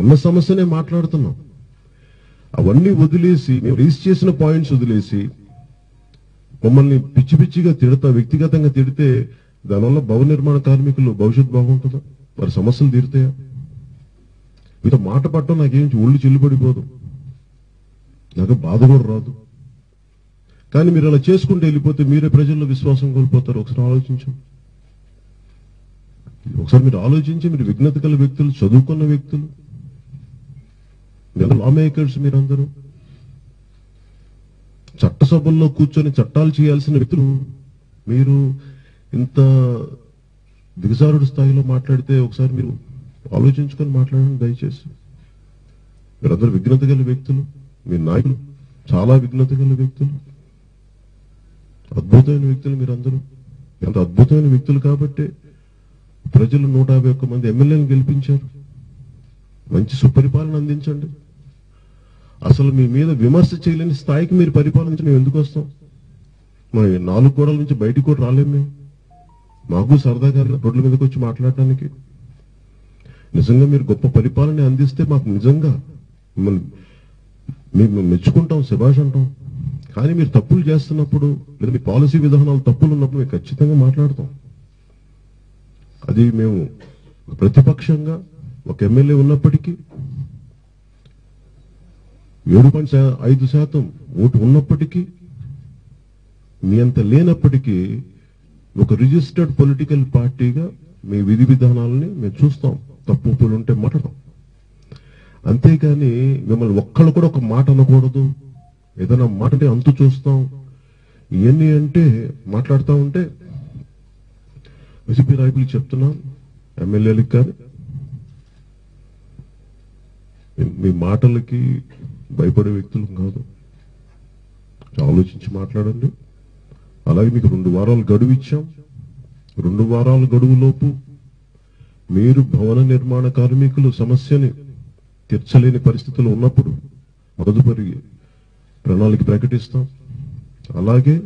ఉన్న సమస్యనే మాట్లాడుతున్నాం. అవన్నీ వదిలేసి మేము రీస్ చేసిన పాయింట్స్ వదిలేసి మమ్మల్ని పిచ్చి పిచ్చిగా తిడతా వ్యక్తిగతంగా తిడితే దానివల్ల భవన నిర్మాణ కార్మికులు భవిష్యత్ బాగుంటుందా? వారి సమస్యలు తీరుతాయా? మీతో మాట పట్టడం నాకేం ఒళ్ళు చెల్లిపడిపోదు. నాకు బాధ కూడా రాదు. కానీ మీరు అలా చేసుకుంటూ వెళ్ళిపోతే మీరే ప్రజల్లో విశ్వాసం కోల్పోతారు. ఒకసారి ఆలోచించండి. ఒకసారి మీరు ఆలోచించి మీరు విఘ్నత గల వ్యక్తులు చదువుకున్న వ్యక్తులు మీరు లా మేకర్స్ మీరందరూ. చట్టసభల్లో కూర్చొని చట్టాలు చేయాల్సిన వ్యక్తులు మీరు ఇంత దిగజారుడు స్థాయిలో మాట్లాడితే ఒకసారి మీరు ఆలోచించుకొని మాట్లాడండి దయచేసి. మీరందరూ విఘ్నత గల వ్యక్తులు మీ నాయకులు చాలా విఘ్నత గల వ్యక్తులు. అద్భుతమైన వ్యక్తులు మీరందరూ. ఎంత అద్భుతమైన వ్యక్తులు కాబట్టి ప్రజలు నూట యాభై ఒక్క మంది ఎమ్మెల్యేలను గెలిపించారు. మంచి సుపరిపాలన అందించండి. అసలు మీ మీద విమర్శ చేయలేని స్థాయికి మీరు పరిపాలించి మేము ఎందుకు వస్తాం? మా నాలుగు గోడల నుంచి బయటికి కూడా రాలేము మేము. మాకు సరదాగా రోడ్ల మీదకి వచ్చి మాట్లాడటానికి. నిజంగా మీరు గొప్ప పరిపాలన అందిస్తే మాకు నిజంగా మిమ్మల్ని మేము మెచ్చుకుంటాం శభాష్ అంటాం. కానీ మీరు తప్పులు చేస్తున్నప్పుడు లేదా మీ పాలసీ విధానాలు తప్పులు ఉన్నప్పుడు మేము ఖచ్చితంగా మాట్లాడతాం. అది మేము ప్రతిపక్షంగా ఒక ఎమ్మెల్యే ఉన్నప్పటికీ ఏడు పాయింట్ ఐదు శాతం ఓటు ఉన్నప్పటికీ మీ అంత లేనప్పటికీ ఒక రిజిస్టర్డ్ పొలిటికల్ పార్టీగా మీ విధి విధానాలని మేము చూస్తాం. తప్పు ఒప్పులు ఉంటే మాట్లాడతాం. అంతేకాని మిమ్మల్ని ఒక్కళ్ళు కూడా ఒక మాట అనకూడదు. ఏదైనా మాటని అంతు చూస్తాం. ఇవన్నీ అంటే మాట్లాడుతూ ఉంటే వైసీపీ నాయకులు చెప్తున్నాం ఎమ్మెల్యేలకు కానీ. మీ- మాటలకి భయపడే వ్యక్తులు కాదు. ఆలోచించి మాట్లాడండి. అలాగే మీకు రెండు వారాలు గడువు ఇచ్చాం. రెండు వారాల గడువులోపు మీరు భవన నిర్మాణ కార్మికులు సమస్యని తీర్చలేని పరిస్థితులు ఉన్నప్పుడు తదుపరి ప్రణాళిక ప్రకటిస్తాం. అలాగే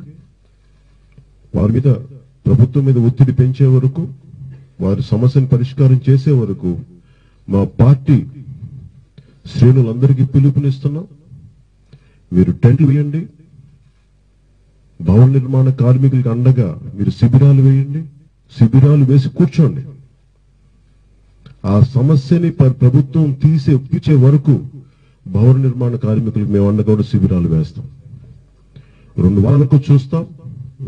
వారి మీద ప్రభుత్వం మీద ఒత్తిడి పెంచే వరకు వారి సమస్యను పరిష్కారం చేసే వరకు మా పార్టీ శ్రేణులందరికీ పిలుపునిస్తున్నాం. మీరు టెంట్లు వేయండి. భవన నిర్మాణ కార్మికులకు అండగా మీరు శిబిరాలు వేయండి. శిబిరాలు వేసి కూర్చోండి. ఆ సమస్యని ప్రభుత్వం తీసే తీర్చే వరకు భవన నిర్మాణ కార్మికులకు మేము అండగా కూడా శిబిరాలు వేస్తాం. రెండు వారాలకు చూస్తాం.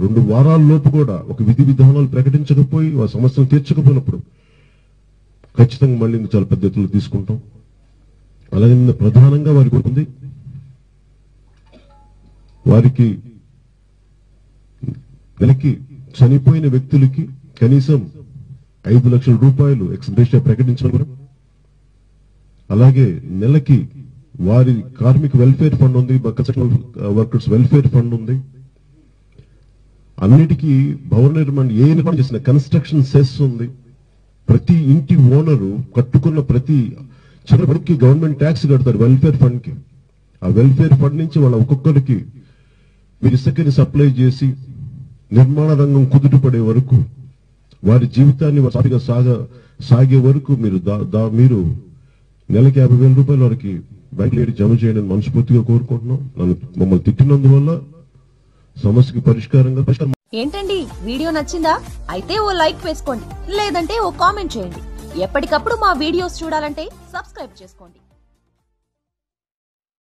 రెండు వారాల లోపు కూడా ఒక విధి విధానాలు ప్రకటించకపోయి ఆ సమస్యను తీర్చకపోయినప్పుడు ఖచ్చితంగా మళ్ళీ ఇంకా చాలా పెద్ద తీసుకుంటాం. అలాగే నిన్న ప్రధానంగా వారికి ఉంది. వారికి నెలకి చనిపోయిన వ్యక్తులకి కనీసం ఐదు లక్షల రూపాయలు ఎక్స్ ప్రకటించడం అలాగే నెలకి వారి కార్మిక వెల్ఫేర్ ఫండ్ ఉంది కన్స్ట్రక్షన్ వర్కర్స్ వెల్ఫేర్ ఫండ్ ఉంది. అన్నిటికీ భవన నిర్మాణం ఏ నిర్మాణం చేసిన కన్స్ట్రక్షన్ సెస్ ఉంది. ప్రతి ఇంటి ఓనరు కట్టుకున్న ప్రతి చిన్న గవర్నమెంట్ ట్యాక్స్ కడతారు వెల్ఫేర్ ఫండ్కి ఆ వెల్ఫేర్ ఫండ్ నుంచి వాళ్ళ ఒక్కొక్కరికి మీరు ఇసుకని సప్లై చేసి నిర్మాణ రంగం కుదుటపడే వరకు వారి జీవితాన్ని సాగ సాగే వరకు మీరు మీరు నెలకి యాభై వేల రూపాయల వరకు బ్యాంక్ జమ చేయడం మనస్ఫూర్తిగా కోరుకుంటున్నాం. నన్ను మమ్మల్ని తిట్టినందువల్ల సమస్యకి పరిష్కారంగా పరిష్కారం ఏంటండి? వీడియో నచ్చిందా? అయితే ఓ లైక్ వేసుకోండి. లేదంటే ఓ కామెంట్ చేయండి. ఎప్పటికప్పుడు మా వీడియోస్ చూడాలంటే సబ్స్క్రైబ్ చేసుకోండి.